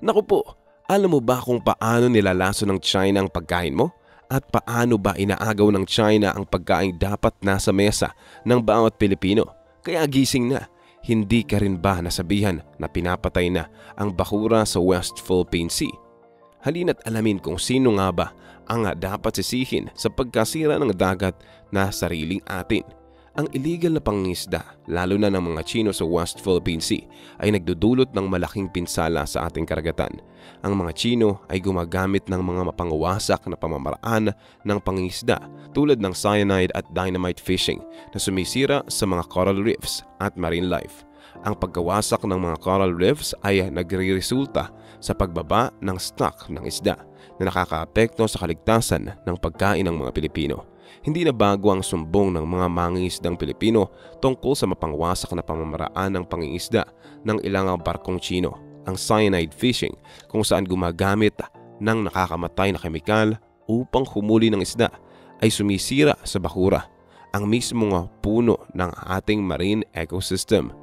Naku po, alam mo ba kung paano nilalaso ng China ang pagkain mo? At paano ba inaagaw ng China ang pagkain dapat nasa mesa ng bawat Pilipino? Kaya gising na, hindi ka rin ba nasabihan na pinapatay na ang bakura sa West Philippine Sea? Halina't alamin kung sino nga ba ang dapat sisihin sa pagkasira ng dagat na sariling atin. Ang illegal na pangisda, lalo na ng mga Chino sa West Philippine Sea, ay nagdudulot ng malaking pinsala sa ating karagatan. Ang mga Chino ay gumagamit ng mga mapangawasak na pamamaraan ng pangisda tulad ng cyanide at dynamite fishing na sumisira sa mga coral reefs at marine life. Ang pagkawasak ng mga coral reefs ay nagre-resulta sa pagbaba ng stock ng isda na nakakaapekto sa kaligtasan ng pagkain ng mga Pilipino. Hindi na bago ang sumbong ng mga mangingisdang Pilipino tungkol sa mapangwasak na pamamaraan ng pangingisda ng ilang barkong Chino, ang cyanide fishing kung saan gumagamit ng nakakamatay na kemikal upang humuli ng isda ay sumisira sa bakura, ang mismong puno ng ating marine ecosystem.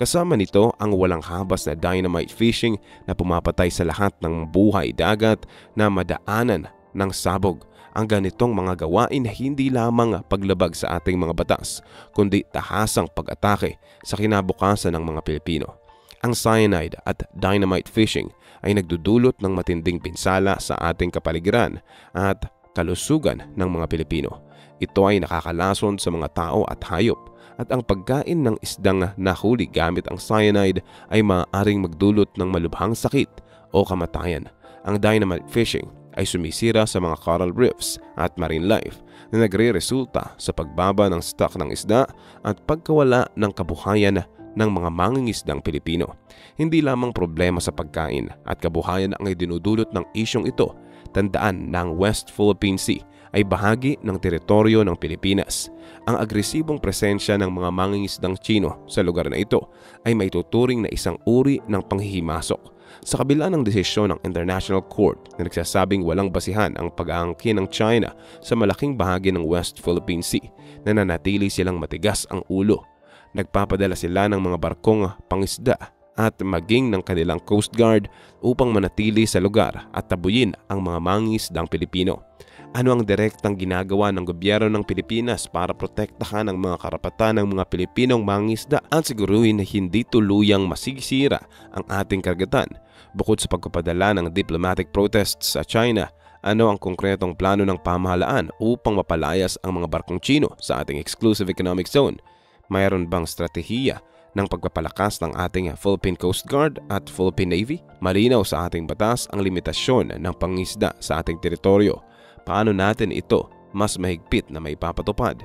Kasama nito ang walang habas na dynamite fishing na pumapatay sa lahat ng buhay dagat na madaanan ng sabog ang ganitong mga gawain hindi lamang paglabag sa ating mga batas, kundi tahasang pag-atake sa kinabukasan ng mga Pilipino. Ang cyanide at dynamite fishing ay nagdudulot ng matinding pinsala sa ating kapaligiran at kalusugan ng mga Pilipino. Ito ay nakakalason sa mga tao at hayop at ang pagkain ng isdang nahuli gamit ang cyanide ay maaaring magdulot ng malubhang sakit o kamatayan. Ang dynamite fishing ay sumisira sa mga coral reefs at marine life na nagre-resulta sa pagbaba ng stock ng isda at pagkawala ng kabuhayan ng mga mangingisdang Pilipino. Hindi lamang problema sa pagkain at kabuhayan ang idinudulot ng isyong ito. Tandaan na ang West Philippine Sea ay bahagi ng teritoryo ng Pilipinas. Ang agresibong presensya ng mga mangingisdang Chino sa lugar na ito ay may tuturing na isang uri ng panghihimasok sa kabila ng desisyon ng International Court na nagsasabing walang basihan ang pag-aangkin ng China sa malaking bahagi ng West Philippine Sea na nanatili silang matigas ang ulo. Nagpapadala sila ng mga barkong pangisda at maging ng kanilang Coast Guard upang manatili sa lugar at tabuyin ang mga mangisdang Pilipino. Ano ang direktang ginagawa ng gobyerno ng Pilipinas para protektahan ang mga karapatan ng mga Pilipinong mangisda at siguruhin na hindi tuluyang masigisira ang ating karagatan bukod sa pagpapadala ng diplomatic protests sa China ano ang konkretong plano ng pamahalaan upang mapalayas ang mga barkong Chino sa ating exclusive economic zone? Mayroon bang strategiya ng pagpapalakas ng ating Philippine Coast Guard at Philippine Navy? Malinaw sa ating batas ang limitasyon ng pangisda sa ating teritoryo Paano natin ito mas mahigpit na may papatupad?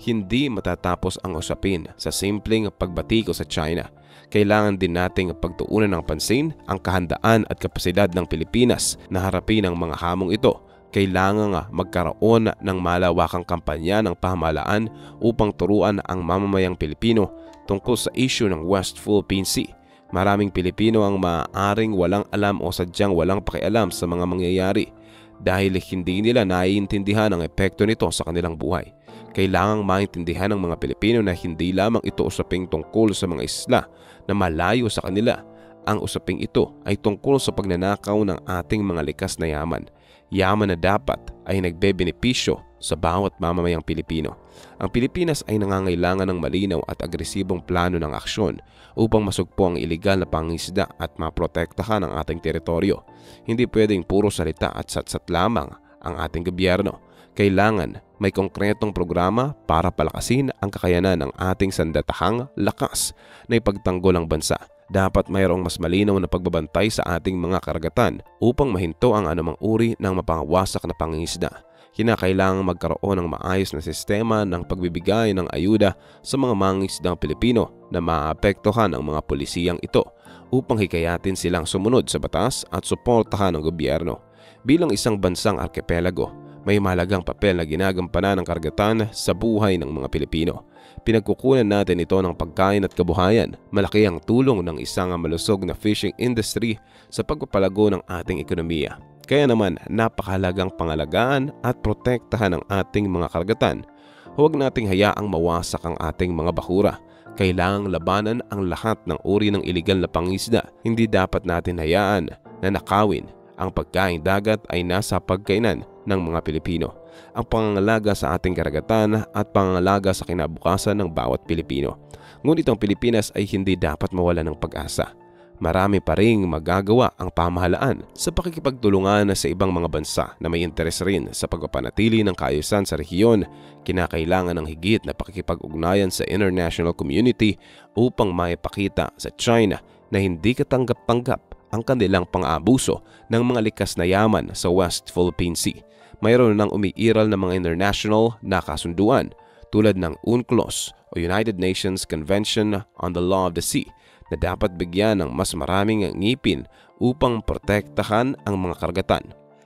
Hindi matatapos ang usapin sa simpleng pagbatiko sa China. Kailangan din nating pagtuunan ng pansin ang kahandaan at kapasidad ng Pilipinas na harapin ang mga hamong ito kailangan magkaroon ng malawakang kampanya ng pamahalaan upang turuan ang mamamayang Pilipino tungkol sa issue ng West Philippine Sea. Maraming Pilipino ang maaaring walang alam o sadyang walang pakialam sa mga mangyayari dahil hindi nila naiintindihan ang epekto nito sa kanilang buhay. Kailangang maintindihan ng mga Pilipino na hindi lamang ito usaping tungkol sa mga isla na malayo sa kanila. Ang usaping ito ay tungkol sa pagnanakaw ng ating mga likas na yaman. Yaman na dapat ay nagbebenepisyo sa bawat mamamayang Pilipino. Ang Pilipinas ay nangangailangan ng malinaw at agresibong plano ng aksyon upang masugpo ang ilegal na pangisda at maprotektahan ang ating teritoryo. Hindi pwedeng puro salita at satsat lamang ang ating gobyerno. Kailangan may konkretong programa para palakasin ang kakayanan ng ating sandatahang lakas na ipagtanggol ang bansa. Dapat mayroong mas malinaw na pagbabantay sa ating mga karagatan upang mahinto ang anumang uri ng mapangawasak na pangingisda kinakailangang magkaroon ng maayos na sistema ng pagbibigay ng ayuda sa mga mangisdang Pilipino na maapektuhan ang mga polisiyang ito upang hikayatin silang sumunod sa batas at suportahan ng gobyerno. Bilang isang bansang arkipelago, may mahalagang papel na ginagampanan ng karagatan sa buhay ng mga Pilipino. Pinagkukunan natin ito ng pagkain at kabuhayan. Malaki ang tulong ng isang malusog na fishing industry sa pagpapalago ng ating ekonomiya. Kaya naman napakahalagang pangalagaan at protektahan ang ating mga karagatan. Huwag nating hayaang mawasak ang ating mga bakura. Kailangang labanan ang lahat ng uri ng iligal na pangisda. Hindi dapat natin hayaan na nakawin ang pagkain dagat ay nasa pagkainan ng mga Pilipino. Ang pangangalaga sa ating karagatan at pangangalaga sa kinabukasan ng bawat Pilipino. Ngunit ang Pilipinas ay hindi dapat mawala ng pag-asa marami pa ring magagawa ang pamahalaan sa pakikipagtulungan sa ibang mga bansa na may interes rin sa pagpapanatili ng kaayusan sa rehiyon, kinakailangan ng higit na pakikipag-ugnayan sa international community upang maipakita sa China na hindi katanggap-tanggap ang kanilang pang-abuso ng mga likas na yaman sa West Philippine Sea. Mayroon nang umiiral ng mga international na kasunduan tulad ng UNCLOS o United Nations Convention on the Law of the Sea na dapat bigyan ng mas maraming ngipin upang protektahan ang mga karagatan.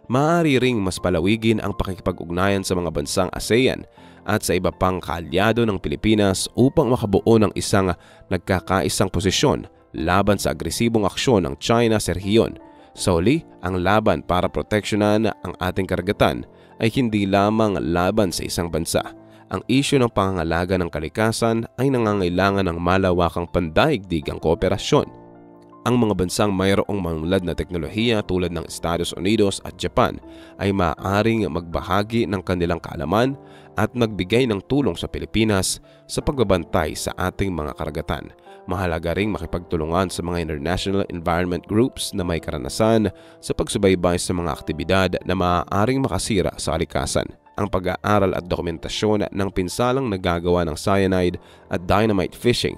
Maaari ring mas palawigin ang pakikipag-ugnayan sa mga bansang ASEAN at sa iba pang kaalyado ng Pilipinas upang makabuo ng isang nagkakaisang posisyon laban sa agresibong aksyon ng China sa rehiyon. Sa huli, ang laban para proteksyonan ang ating karagatan ay hindi lamang laban sa isang bansa ang isyu ng pangangalaga ng kalikasan ay nangangailangan ng malawakang pandaigdigang kooperasyon. Ang mga bansang mayroong manulad na teknolohiya tulad ng Estados Unidos at Japan ay maaaring magbahagi ng kanilang kaalaman at magbigay ng tulong sa Pilipinas sa pagbabantay sa ating mga karagatan. Mahalaga ring makipagtulungan sa mga international environment groups na may karanasan sa pagsubaybay sa mga aktibidad na maaaring makasira sa kalikasan ang pag-aaral at dokumentasyon ng pinsalang nagagawa ng cyanide at dynamite fishing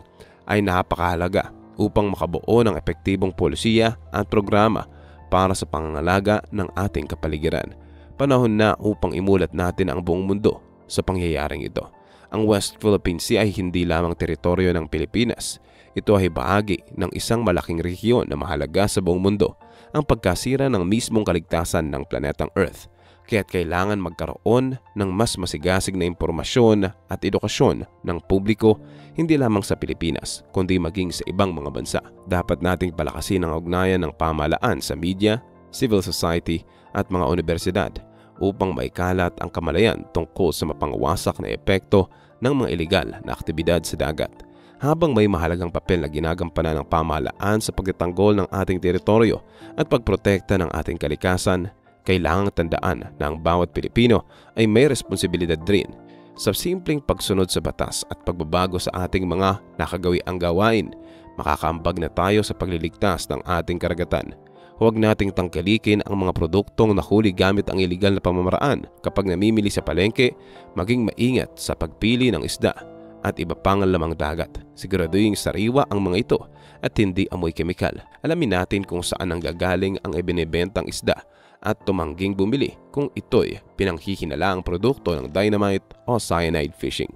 ay napakahalaga upang makabuo ng epektibong polisiya at programa para sa pangangalaga ng ating kapaligiran. Panahon na upang imulat natin ang buong mundo sa pangyayaring ito. Ang West Philippine Sea ay hindi lamang teritoryo ng Pilipinas. Ito ay bahagi ng isang malaking rehiyon na mahalaga sa buong mundo, ang pagkasira ng mismong kaligtasan ng planetang Earth kaya't kailangan magkaroon ng mas masigasig na impormasyon at edukasyon ng publiko hindi lamang sa Pilipinas kundi maging sa ibang mga bansa. Dapat nating palakasin ang ugnayan ng pamalaan sa media, civil society at mga universidad upang maikalat ang kamalayan tungkol sa mapangwasak na epekto ng mga ilegal na aktibidad sa dagat. Habang may mahalagang papel na ginagampanan ng pamahalaan sa pagtatanggol ng ating teritoryo at pagprotekta ng ating kalikasan, kailangang tandaan na ang bawat Pilipino ay may responsibilidad rin sa simpleng pagsunod sa batas at pagbabago sa ating mga nakagawiang gawain. Makakambag na tayo sa pagliligtas ng ating karagatan. Huwag nating tangkalikin ang mga produktong nahuli gamit ang iligal na pamamaraan kapag namimili sa palengke, maging maingat sa pagpili ng isda at iba pang lamang dagat. Siguraduhin sariwa ang mga ito at hindi amoy kemikal. Alamin natin kung saan ang gagaling ang ibinebentang isda at tumangging bumili kung ito'y pinanghihinala ang produkto ng dynamite o cyanide fishing.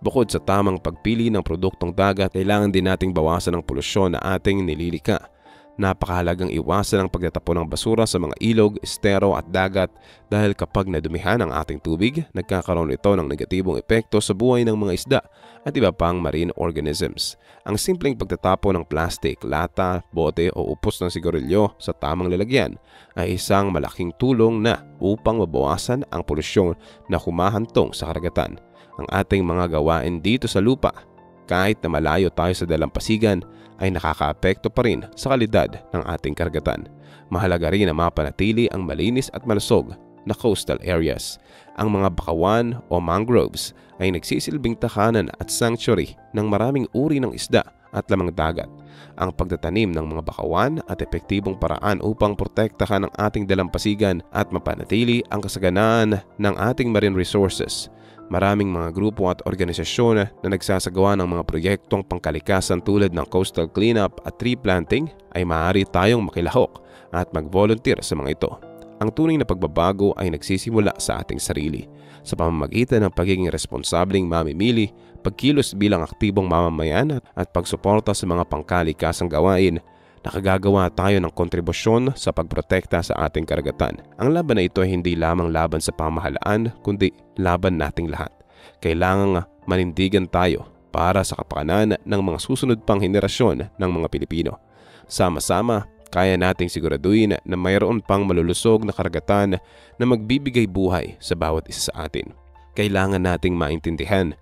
Bukod sa tamang pagpili ng produktong dagat, kailangan din nating bawasan ang polusyon na ating nililika Napakahalagang iwasan ang pagtatapon ng basura sa mga ilog, estero at dagat dahil kapag nadumihan ang ating tubig, nagkakaroon ito ng negatibong epekto sa buhay ng mga isda at iba pang marine organisms. Ang simpleng pagtatapon ng plastic, lata, bote o upos ng sigarilyo sa tamang lalagyan ay isang malaking tulong na upang mabawasan ang polusyon na humahantong sa karagatan. Ang ating mga gawain dito sa lupa kahit na malayo tayo sa dalampasigan ay nakakaapekto pa rin sa kalidad ng ating karagatan. Mahalaga rin na mapanatili ang malinis at malusog na coastal areas. Ang mga bakawan o mangroves ay nagsisilbing takanan at sanctuary ng maraming uri ng isda at lamang dagat. Ang pagtatanim ng mga bakawan at epektibong paraan upang protektahan ang ating dalampasigan at mapanatili ang kasaganaan ng ating marine resources Maraming mga grupo at organisasyon na nagsasagawa ng mga proyektong pangkalikasan tulad ng coastal cleanup at tree planting ay maaari tayong makilahok at mag-volunteer sa mga ito. Ang tunay na pagbabago ay nagsisimula sa ating sarili sa pamamagitan ng pagiging responsabling mamimili, pagkilos bilang aktibong mamamayan at pagsuporta sa mga pangkalikasang gawain nakagagawa tayo ng kontribusyon sa pagprotekta sa ating karagatan. Ang laban na ito ay hindi lamang laban sa pamahalaan kundi laban nating lahat. Kailangang manindigan tayo para sa kapakanan ng mga susunod pang henerasyon ng mga Pilipino. Sama-sama, kaya nating siguraduhin na mayroon pang malulusog na karagatan na magbibigay buhay sa bawat isa sa atin. Kailangan nating maintindihan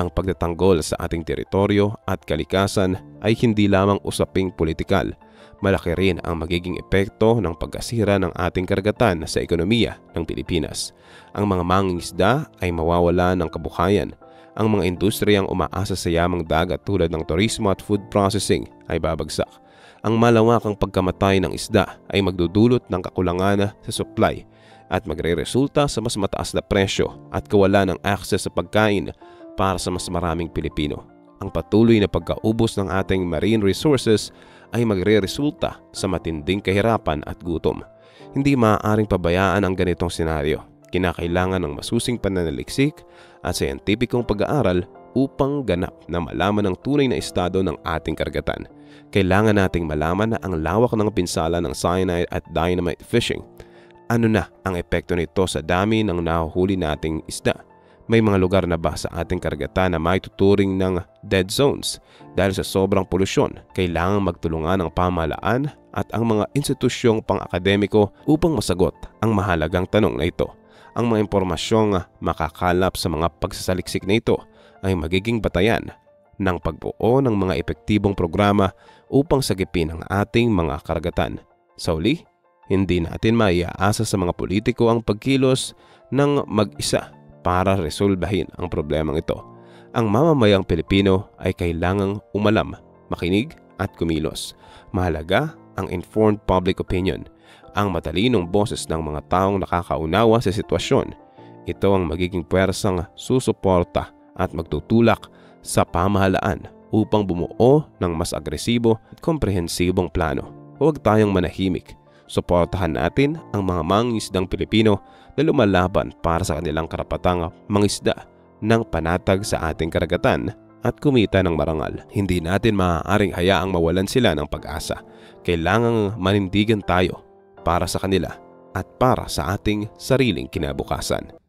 ang pagtatanggol sa ating teritoryo at kalikasan ay hindi lamang usaping politikal malaki rin ang magiging epekto ng pagkasira ng ating karagatan sa ekonomiya ng Pilipinas. Ang mga mangingisda ay mawawala ng kabuhayan. Ang mga industriyang umaasa sa yamang dagat tulad ng turismo at food processing ay babagsak. Ang malawakang pagkamatay ng isda ay magdudulot ng kakulangan sa supply at magre-resulta sa mas mataas na presyo at kawalan ng access sa pagkain para sa mas maraming Pilipino. Ang patuloy na pagkaubos ng ating marine resources ay magre-resulta sa matinding kahirapan at gutom. Hindi maaaring pabayaan ang ganitong senaryo. Kinakailangan ng masusing pananaliksik at scientificong pag-aaral upang ganap na malaman ang tunay na estado ng ating karagatan. Kailangan nating malaman na ang lawak ng pinsala ng cyanide at dynamite fishing ano na ang epekto nito sa dami ng nahuhuli nating isda? May mga lugar na ba sa ating karagatan na may tuturing ng dead zones dahil sa sobrang polusyon? Kailangan magtulungan ng pamahalaan at ang mga institusyong pang-akademiko upang masagot ang mahalagang tanong na ito. Ang mga impormasyong makakalap sa mga pagsasaliksik na ito ay magiging batayan ng pagbuo ng mga epektibong programa upang sagipin ang ating mga karagatan. Sa uli, hindi natin maiaasa sa mga politiko ang pagkilos ng mag-isa para resolbahin ang problemang ito. Ang mamamayang Pilipino ay kailangang umalam, makinig at kumilos. Mahalaga ang informed public opinion, ang matalinong boses ng mga taong nakakaunawa sa sitwasyon. Ito ang magiging puwersang susuporta at magtutulak sa pamahalaan upang bumuo ng mas agresibo at komprehensibong plano. Huwag tayong manahimik Suportahan natin ang mga mangisdang Pilipino na lumalaban para sa kanilang karapatang mangisda ng panatag sa ating karagatan at kumita ng marangal. Hindi natin maaaring hayaang mawalan sila ng pag-asa. Kailangang manindigan tayo para sa kanila at para sa ating sariling kinabukasan.